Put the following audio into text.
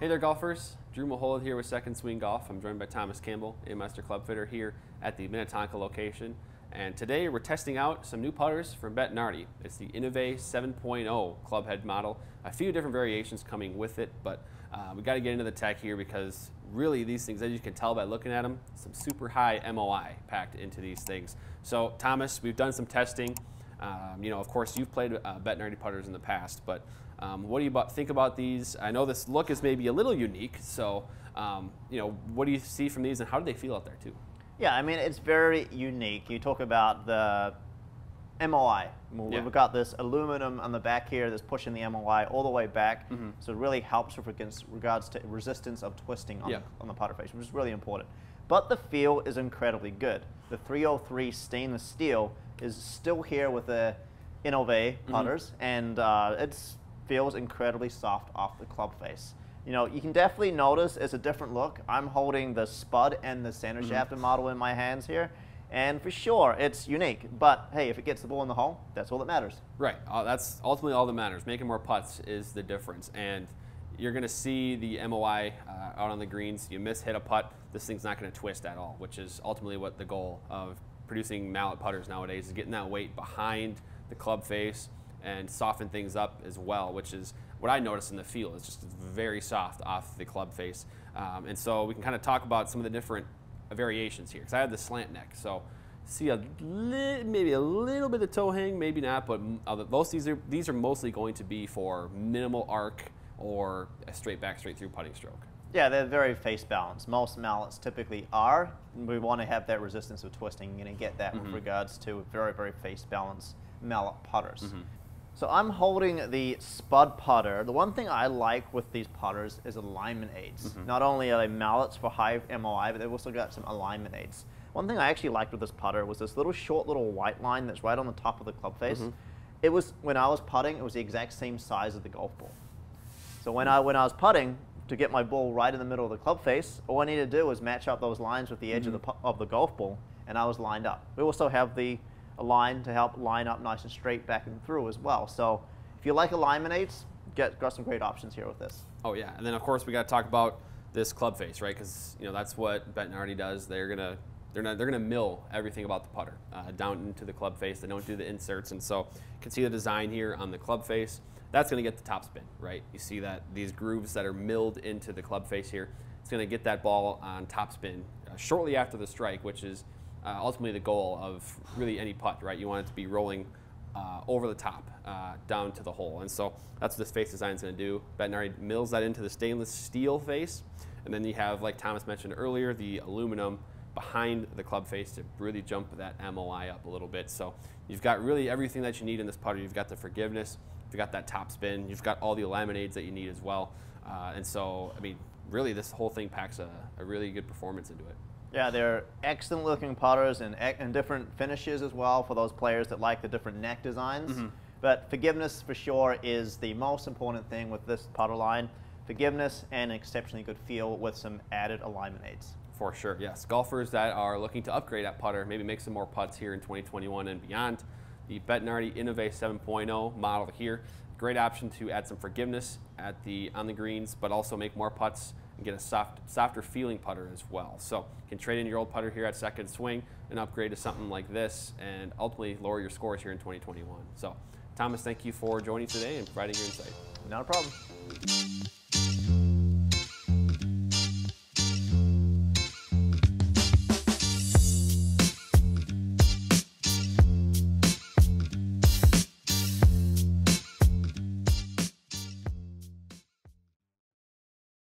Hey there, golfers. Drew Mahowald here with Second Swing Golf. I'm joined by Thomas Campbell, a master club fitter here at the Minnetonka location. And today we're testing out some new putters from Bettinardi. It's the INOVAI 7.0 club head model. A few different variations coming with it, but uh, we got to get into the tech here because really these things, as you can tell by looking at them, some super high MOI packed into these things. So Thomas, we've done some testing. Um, you know, of course, you've played uh, Bettinardi putters in the past, but um, what do you think about these? I know this look is maybe a little unique, so um, you know, what do you see from these, and how do they feel out there too? Yeah, I mean it's very unique. You talk about the MOI. We've Yeah. got this aluminum on the back here that's pushing the MOI all the way back, Mm-hmm. so it really helps with regards- regards to resistance of twisting on, Yeah. the, on the putter face, which is really important. But the feel is incredibly good. The 303 stainless steel is still here with the INOVAI Mm-hmm. putters, and uh, it feels incredibly soft off the club face. You know, you can definitely notice it's a different look. I'm holding the Spud and the center Mm-hmm. shafted model in my hands here, and for sure it's unique. But hey, if it gets the ball in the hole, that's all that matters. Right. Uh, that's ultimately all that matters. Making more putts is the difference. And you're going to see the MOI uh, out on the greens. You miss hit a putt, this thing's not going to twist at all, which is ultimately what the goal of producing mallet putters nowadays is getting that weight behind the club face and soften things up as well, which is what I notice in the field. It's just very soft off the club face. Um, and so we can kind of talk about some of the different variations here. Because I have the slant neck. So see a li- maybe a little bit of toe hang, maybe not, but most these are these are mostly going to be for minimal arc or a straight back, straight through putting stroke. Yeah, they're very face balanced. Most mallets typically are. We want to have that resistance of twisting. You're going to get that Mm-hmm. with regards to very, very face balanced mallet putters. Mm-hmm. So I'm holding the Spud putter. The one thing I like with these putters is alignment aids. Mm-hmm. Not only are they mallets for high MOI, but they've also got some alignment aids. One thing I actually liked with this putter was this little short little white line that's right on the top of the club face. Mm-hmm. It was when I was putting, it was the exact same size as the golf ball. So when I when I was putting to get my ball right in the middle of the club face, all I needed to do was match up those lines with the edge of the of the golf ball, and I was lined up. We also have the a line to help line up nice and straight back and through as well. So if you like aids, get got some great options here with this. Oh yeah, and then of course we got to talk about this club face, right? Because you know that's what Bettinardi does. They're gonna they're not, they're gonna mill everything about the putter uh, down into the club face. They don't do the inserts, and so you can see the design here on the club face. That's gonna get the top spin, right? You see that these grooves that are milled into the club face here. It's gonna get that ball on top spin uh, shortly after the strike, which is uh, ultimately the goal of really any putt, right? You want it to be rolling uh, over the top uh, down to the hole. And so that's what this face design is going to do. Bettinardi mills that into the stainless steel face. And then you have, like Thomas mentioned earlier, the aluminum behind the club face to really jump that MOI up a little bit. So you've got really everything that you need in this putter. You've got the forgiveness, you've got that top spin, you've got all the aids that you need as well. Uh, and so, I mean, really, this whole thing packs a, a really good performance into it. Yeah, they're excellent looking putters and, and different finishes as well for those players that like the different neck designs. Mm-hmm. But forgiveness for sure is the most important thing with this putter line. Forgiveness and an exceptionally good feel with some added alignment aids. For sure, yes. Golfers that are looking to upgrade at putter, maybe make some more putts here in 2021 and beyond. The Bettinardi INOVAI 7.0 model here, great option to add some forgiveness at the on the greens, but also make more putts and get a soft, softer feeling putter as well. So you can trade in your old putter here at Second Swing and upgrade to something like this, and ultimately lower your scores here in 2021. So, Thomas, thank you for joining today and providing your insight. Not a problem.